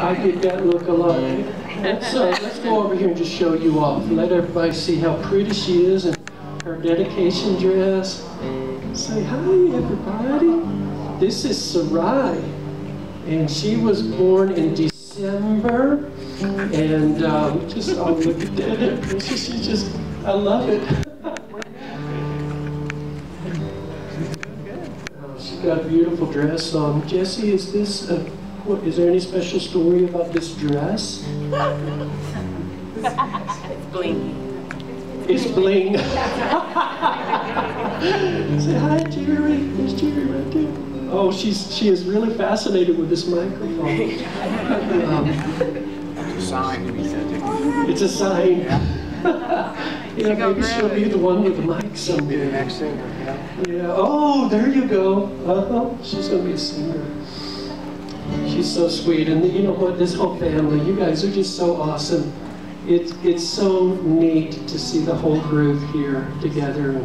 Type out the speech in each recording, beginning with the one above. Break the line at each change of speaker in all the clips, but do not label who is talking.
I get that look a lot. So let's go over here and just show you off. Let everybody see how pretty she is and her dedication dress. Say hi, everybody. This is Sarai, and she was born in December. And um, just oh, look at that. She just, I love it. She's got a beautiful dress on. Jesse, is this a, what, is there any special story about this dress?
It's blingy.
It's bling. Say hi, Jerry. There's Jerry right there. Oh, she's she is really fascinated with this microphone. Um,
It's a sign to
it's a sign. yeah, maybe she'll be the one with the mic
Be the
someday.
next singer, yeah.
Yeah. Oh, there you go. Uh-huh. She's gonna be a singer. She's so sweet, and you know what? This whole family, you guys are just so awesome. It's it's so neat to see the whole group here together,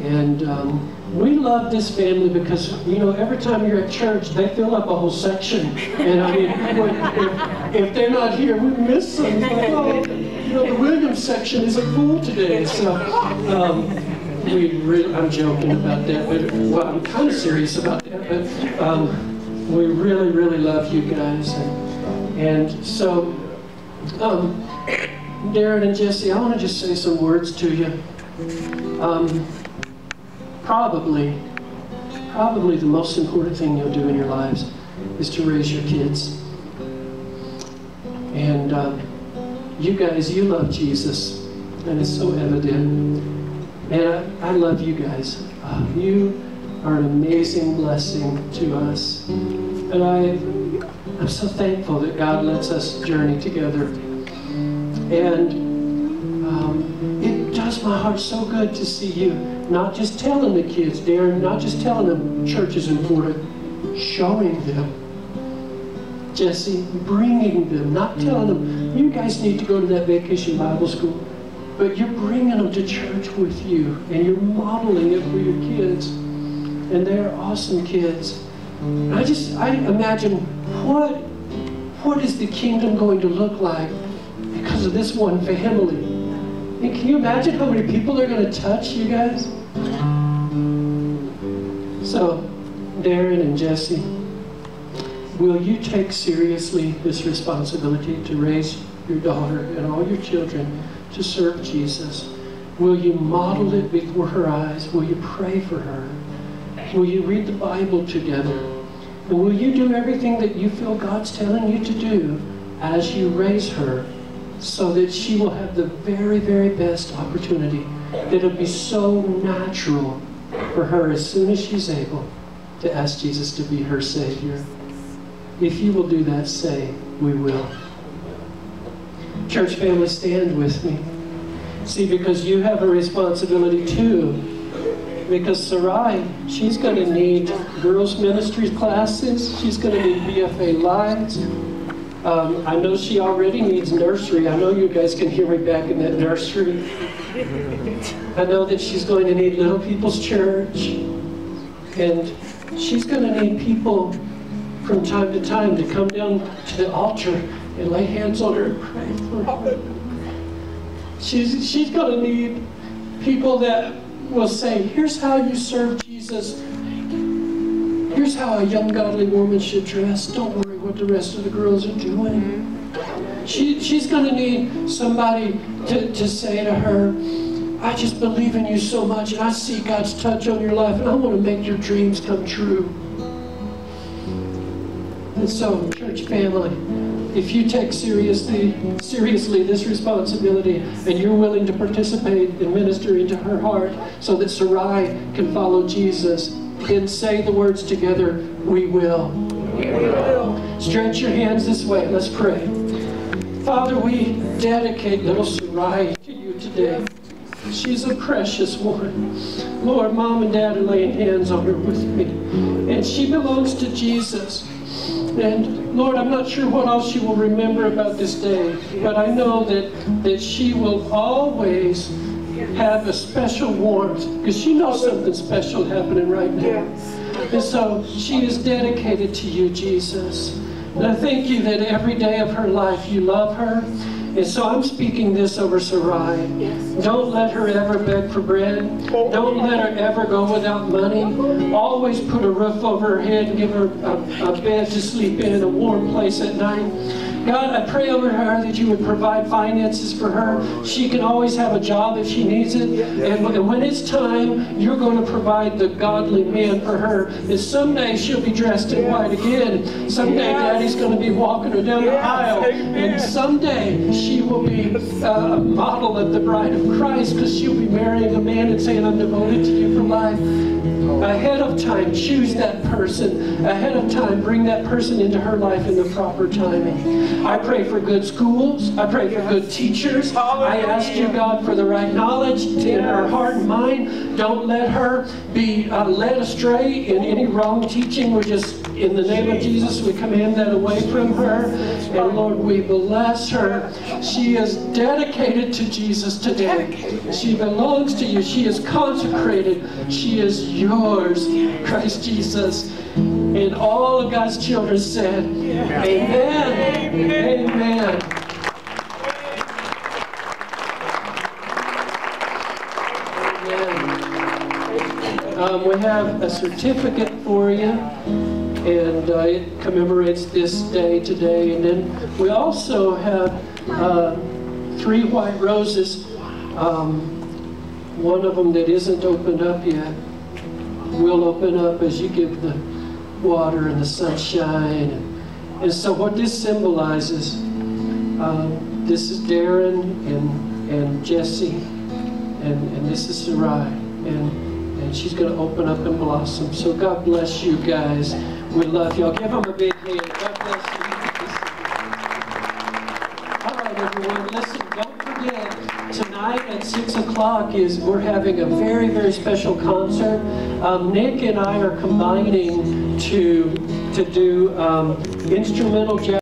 and um, we love this family because you know every time you're at church, they fill up a whole section, and I mean, if, if they're not here, we miss them. Like, oh, you know, the Williams section isn't full today, so. Um, we really, I'm joking about that, but well, I'm kind of serious about that. But um, we really, really love you guys, and, and so, um, Darren and Jesse, I want to just say some words to you. Um, probably, probably the most important thing you'll do in your lives is to raise your kids. And um, you guys, you love Jesus, and it's so evident. Man, I, I love you guys. Uh, you are an amazing blessing to us. And I, I'm so thankful that God lets us journey together. And um, it does my heart so good to see you not just telling the kids, Darren, not just telling them church is important, showing them. Jesse, bringing them, not telling them, you guys need to go to that vacation Bible school. But you're bringing them to church with you, and you're modeling it for your kids. And they're awesome kids. And I just, I imagine what, what is the kingdom going to look like because of this one family? And can you imagine how many people they're going to touch, you guys? So, Darren and Jesse, will you take seriously this responsibility to raise your daughter and all your children to serve Jesus? Will you model it before her eyes? Will you pray for her? Will you read the Bible together? Will you do everything that you feel God's telling you to do as you raise her so that she will have the very, very best opportunity that it'll be so natural for her as soon as she's able to ask Jesus to be her Savior? If you will do that, say, we will. Church family, stand with me. See, because you have a responsibility too. Because Sarai, she's going to need girls' ministry classes. She's going to need BFA Lights. Um, I know she already needs nursery. I know you guys can hear me back in that nursery. I know that she's going to need Little People's Church. And she's going to need people from time to time to come down to the altar and lay hands on her and pray for her. She's, she's going to need people that will say, here's how you serve Jesus. Here's how a young godly woman should dress. Don't worry what the rest of the girls are doing. She, she's going to need somebody to, to say to her, I just believe in you so much and I see God's touch on your life and I want to make your dreams come true. And so, church family, if you take seriously, seriously this responsibility and you're willing to participate in ministering to her heart so that Sarai can follow Jesus, then say the words together, we will. We will. Stretch your hands this way. Let's pray. Father, we dedicate little Sarai to you today. She's a precious one. Lord, mom and dad are laying hands on her with me. And she belongs to Jesus. And Lord, I'm not sure what else she will remember about this day, but I know that, that she will always have a special warmth because she knows something special happening right now. And so she is dedicated to you, Jesus. And I thank you that every day of her life you love her. And so I'm speaking this over Sarai. Don't let her ever beg for bread. Don't let her ever go without money. Always put a roof over her head and give her a, a bed to sleep in, a warm place at night. God, I pray over her that you would provide finances for her. She can always have a job if she needs it. And and when it's time, you're going to provide the godly man for her. And someday she'll be dressed in white again. Someday daddy's going to be walking her down the aisle. And someday she will be uh, a model of the bride of Christ because she'll be marrying a man and saying, I'm devoted to you for life. Ahead of time, choose that person. Ahead of time, bring that person into her life in the proper timing. I pray for good schools. I pray for good teachers. I ask you, God, for the right knowledge in her heart and mind. Don't let her be uh, led astray in any wrong teaching. We're just, in the name of Jesus, we command that away from her. And Lord, we bless her. She is dedicated to Jesus today. She belongs to you. She is consecrated. She is yours, Christ Jesus. And all of God's children said, Amen. Amen. Amen. Um, we have a certificate for you, and uh, it commemorates this day today. And then we also have uh, three white roses. Um, one of them that isn't opened up yet will open up as you give the water and the sunshine. And so what this symbolizes, um, this is Darren and, and Jesse, and, and this is Sarai. And, and she's going to open up and blossom. So God bless you guys. We love y'all. Give them a big hand. God bless you. Everyone, listen, don't forget, tonight at 6 o'clock is, we're having a very, very special concert. Um, Nick and I are combining to, to do um, instrumental jazz.